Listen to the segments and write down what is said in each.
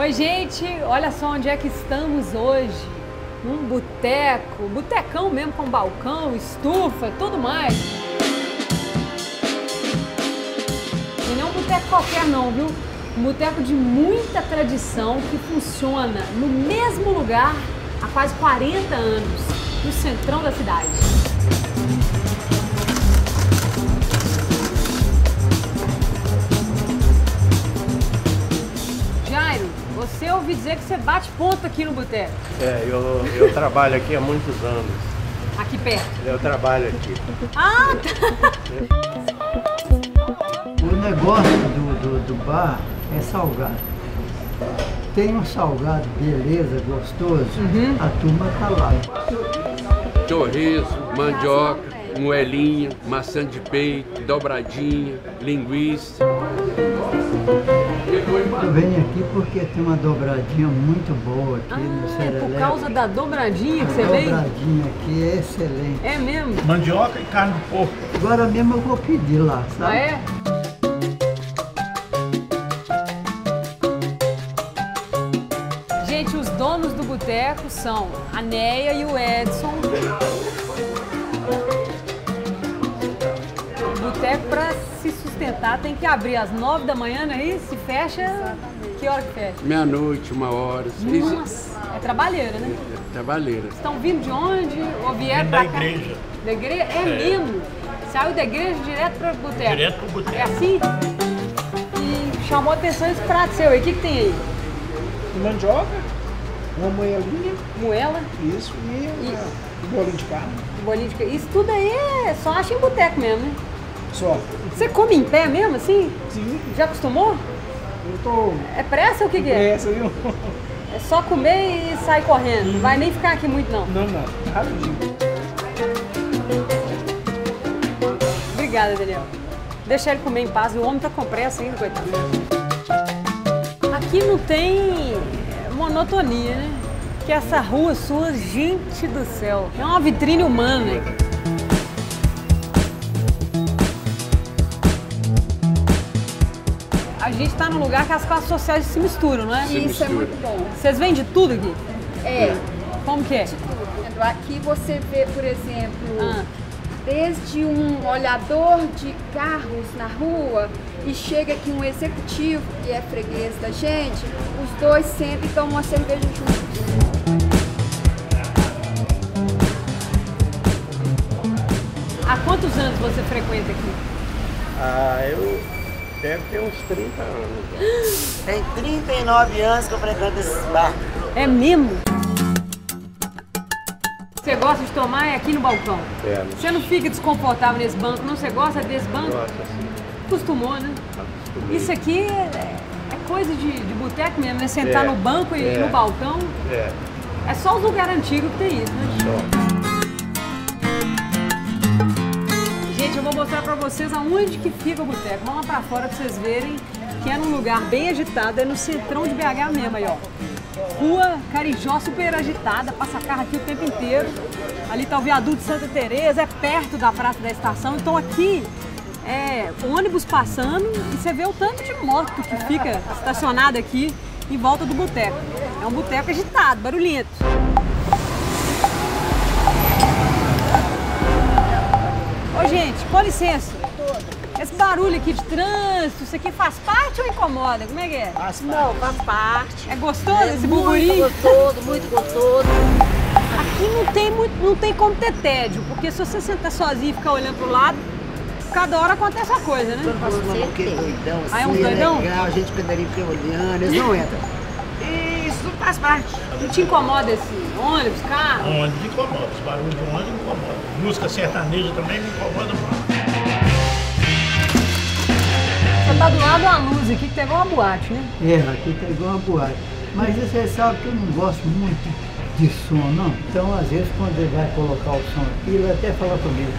Oi, gente, olha só onde é que estamos hoje. Num boteco, botecão mesmo com balcão, estufa, tudo mais. E não é um boteco qualquer não, viu? Um boteco de muita tradição que funciona no mesmo lugar há quase 40 anos, no centrão da cidade. Você ouvi dizer que você bate ponto aqui no boteco, É, eu, eu trabalho aqui há muitos anos. aqui perto. Eu trabalho aqui. Ah, tá. O negócio do, do, do bar é salgado. Tem um salgado, beleza, gostoso, a turma tá lá. Chorizo, mandioca, moelinha, maçã de peito, dobradinha, linguiça. Eu venho aqui porque tem uma dobradinha muito boa aqui no Ah, é Serelepe. por causa da dobradinha que A você veio? dobradinha aqui é excelente. É mesmo? Mandioca e carne de porco. Agora mesmo eu vou pedir lá, Ah, sabe? é? Gente, os donos do boteco são a Neia e o Edson. O boteco, para se sustentar, tem que abrir às nove da manhã, não é isso? Se fecha, que hora que fecha? Meia-noite, uma hora. Isso Nossa, é trabalheira, né? é trabalheira. Estão vindo de onde? Ou vieram da cá? igreja. Da igreja? É, mesmo? Saiu da igreja direto para o boteco? Direto pro boteco. É assim? E chamou a atenção esse prato seu aí. O que, que tem aí? mandioca, uma moelinha, Moela, isso, e uma- um bolinho de carne. bolinho de queijo. Isso tudo aí é só acha em boteco mesmo, né? Só. Você come em pé mesmo, assim? Sim, Já acostumou? eu tô É pressa ou o que, que é? essa, viu? É só comer e sair correndo. Não vai nem ficar aqui muito, não. Não, não, rapidinho. Obrigada, Daniel. Deixa ele comer em paz. O homem tá com pressa ainda, coitado. Aqui não tem monotonia, né? Que essa rua sua, gente do céu, é uma vitrine humana. Gente tá num lugar que as classes sociais se misturam, não é? Se Isso é mistura. muito bom. Vocês vendem tudo aqui? É, Como que é? tudo. Aqui você vê, por exemplo, Ah. desde um olhador de carros na rua e chega aqui um executivo que é freguês da gente, os dois sempre tomam uma cerveja juntos. Há quantos anos você frequenta aqui? Ah, eu deve ter uns 30 anos. Tem 39 anos que eu frequento esse bar. É mesmo? Você gosta de tomar é aqui no balcão? É, Você não fica desconfortável nesse banco, não? Você gosta desse banco? gosto assim. Acostumou, né? acostumei. Isso aqui é, é coisa de, de boteco mesmo, né? Sentar É, no banco e é. no balcão. É, É só os lugares antigos que tem isso, né? só. Mostrar pra vocês aonde que fica o boteco. Vamos lá pra fora pra vocês verem que é num lugar bem agitado, é no centrão de BH mesmo aí, ó. Rua Carijó super agitada, passa carro aqui o tempo inteiro. Ali tá o viaduto Santa Teresa, é perto da Praça da Estação. Então aqui é ônibus passando e você vê o tanto de moto que fica estacionada aqui em volta do boteco. É um boteco agitado, barulhento. Ô gente, com licença. Esse barulho aqui de trânsito, isso aqui faz parte ou incomoda? Como é que é? Não, faz parte. É gostoso esse Muito burburinho? gostoso, muito gostoso. Aqui não tem, muito, não tem como ter tédio, porque se você sentar sozinho e ficar olhando pro lado, cada hora acontece uma coisa, né? Que doidão, Ah, é um assim, doidão? legal, a gente pedaria fica olhando, eles não entram. Isso faz parte. Não te incomoda esse ônibus, carro? Onde me incomoda, os barulhos de me incomoda. Música sertaneja também me incomoda muito. Você tá do lado de uma luz aqui que tem igual uma boate, né? É, aqui tá igual uma boate. Mas você sabe que eu não gosto muito de som, não. Então, às vezes, quando ele vai colocar o som aqui, ele até fala comigo,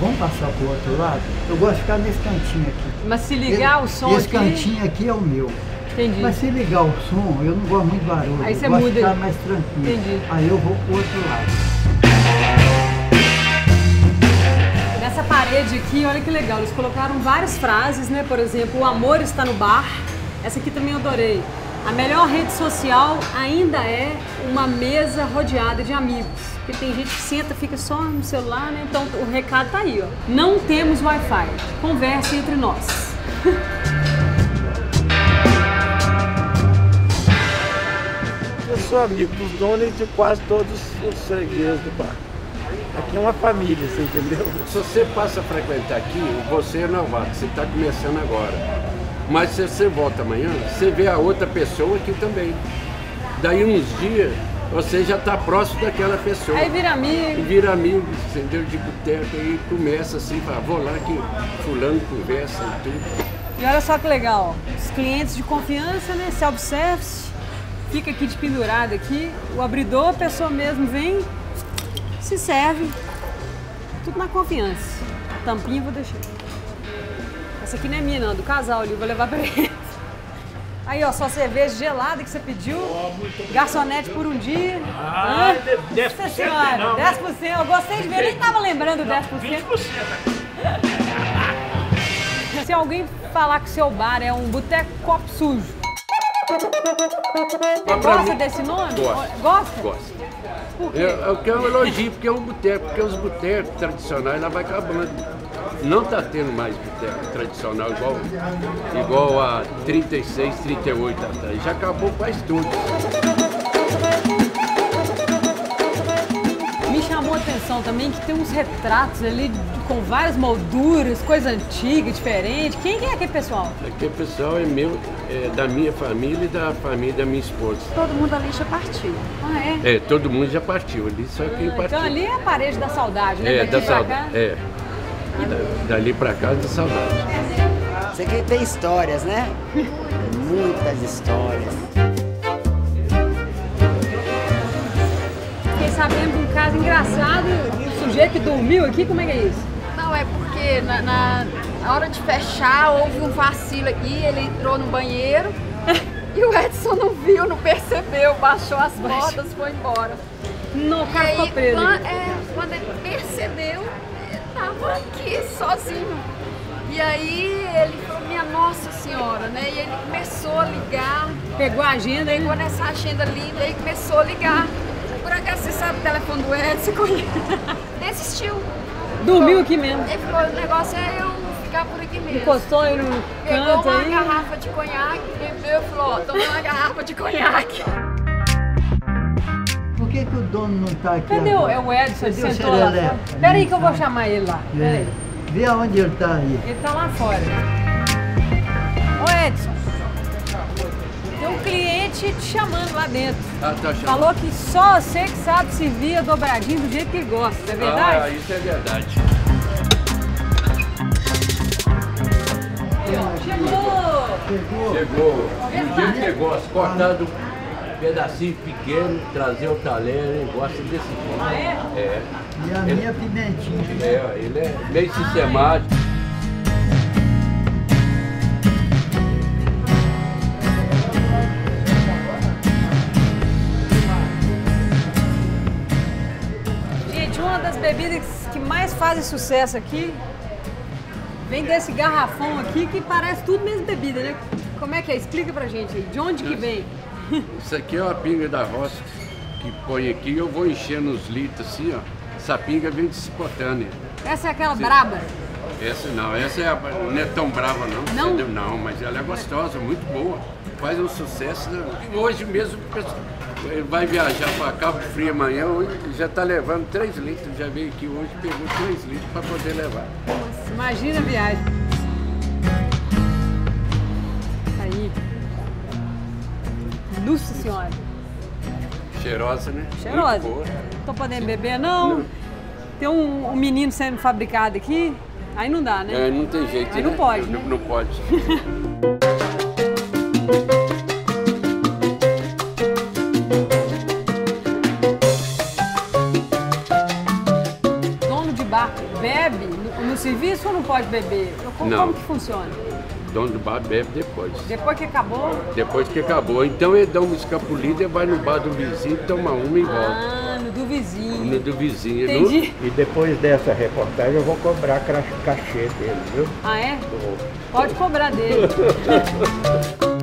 vamos passar pro outro lado? Eu gosto de ficar nesse cantinho aqui. Mas se ligar o som Esse aqui... cantinho aqui é o meu. Entendi. Mas se ligar o som, eu não gosto muito de barulho. Aí eu você gosto muda de ele. mais tranquilo. Entendi. Aí eu vou pro outro lado. Nessa parede aqui, olha que legal, eles colocaram várias frases, né? Por exemplo, o amor está no bar. Essa aqui também eu adorei. A melhor rede social ainda é uma mesa rodeada de amigos. Porque tem gente que senta, fica só no celular, né? Então o recado tá aí, ó. Não temos Wi-Fi. Converse entre nós. sou amigo dos donos e de quase todos os fregueses do bar. Aqui é uma família, você entendeu? Se você passa a frequentar aqui, você é novato, você está começando agora. Mas se você volta amanhã, você vê a outra pessoa aqui também. Daí uns dias, você já está próximo daquela pessoa. Aí vira amigo. vira amigo, entendeu? De boteco aí começa assim, fala, vou lá que fulano conversa e tudo. E olha só que legal, os clientes de confiança, né? Self-service, fica aqui de pendurado aqui, o abridor, a pessoa mesmo vem, se serve, tudo na confiança. A tampinha eu vou deixar. Essa aqui não é minha não, é do casal ali, vou levar pra eles. Aí ó, só cerveja gelada que você pediu, garçonete por um dia. Ah, Hã? 10% Nossa senhora, não, 10%, eu gostei de ver, nem tava lembrando 10%. 20%. Se alguém falar que seu bar é um boteco copo sujo, Gosta mim- desse nome? Gosto. Gosta? Gosto. Por quê? É, é o que é um elogio, porque é um boteco, porque os botecos tradicionais lá vai acabando. Não está tendo mais boteco tradicional igual, igual a 36, 38 atrás. Já acabou quase tudo. Chamou a atenção também que tem uns retratos ali com várias molduras, coisa antiga, diferente. Quem que é aquele pessoal? Aquele pessoal é meu, é da minha família e da família da minha esposa. Todo mundo ali já partiu. Ah, é? É, todo mundo já partiu ali, só quem partiu. Então ali é a parede da saudade, né? É, Daqui da pra saudade. cá. É. Da- dali pra cá, da saudade. Isso aqui tem histórias, né? Muitas histórias. Sabendo de um caso engraçado, um sujeito que dormiu aqui, como é que é isso? Não, é porque na, na- hora de fechar houve um vacilo aqui, ele entrou no banheiro e o Edson não viu, não percebeu, baixou as portas e foi embora. O E cara ficou preso. quan- aqui. é, quando ele percebeu, ele tava aqui sozinho. E aí ele falou, minha Nossa Senhora, né? E ele começou a ligar, Pegou a agenda, pegou nessa agenda linda, aí começou a ligar. Por acaso você sabe o telefone do Edson? conhece? Desistiu. dormiu aqui mesmo. Ele ficou, o negócio é eu ficar por aqui mesmo. Encostou aí no Pegou canto uma aí. garrafa de conhaque, bebeu e falou, ó, toma uma garrafa de conhaque. Por que, que o dono não está aqui? Cadê o, agora? é o Edson? Ele sentou lá. Pera aí que eu vou chamar ele lá. Pera É. aí. Vê aonde ele está aí. Ele tá lá fora. Ô Edson, cliente te chamando lá dentro. Ah, tá chamando. Falou que só você que sabe servir a dobradinha do jeito que gosta, é Ah, verdade? isso é verdade. Chegou! Chegou. Chegou do jeito que gosta, cortado um pedacinho pequeno, trazer o talher, ele gosta desse jeito. Ah, é? É, E a minha pimentinha. é, ele é meio sistemático. Bebidas que mais fazem sucesso aqui vem desse garrafão aqui que parece tudo mesmo bebida, né? Como é que é? Explica pra gente aí. De onde que vem? Isso aqui é uma pinga da roça que põe aqui eu vou enchendo os litros assim, ó. Essa pinga vem de Cipotânea. Essa é aquela braba. Essa não, essa é a- não é tão brava não. Não? Não, mas ela é gostosa, muito boa. Faz um sucesso. né? Hoje mesmo pessoal vai viajar para Cabo Frio amanhã, hoje já está levando 3 litros, já veio aqui hoje, pegou 3 litros para poder levar. Nossa, imagina a viagem. Aí. Nossa senhora. Cheirosa, né? Cheirosa. Não tô podendo beber, não. Tem um, um menino sendo fabricado aqui, aí não dá, né? É, não tem jeito. Aí não né? pode, Não, né? não pode. não pode beber? Como, Não. como que funciona? Dono do bar bebe depois. Depois que acabou, Depois que acabou. Então ele dá uma escapulida, vai no bar do vizinho, toma uma e volta. ah, no do vizinho. No do vizinho. Entendi. E depois dessa reportagem eu vou cobrar cachê dele, viu? Ah, é? Pode cobrar dele.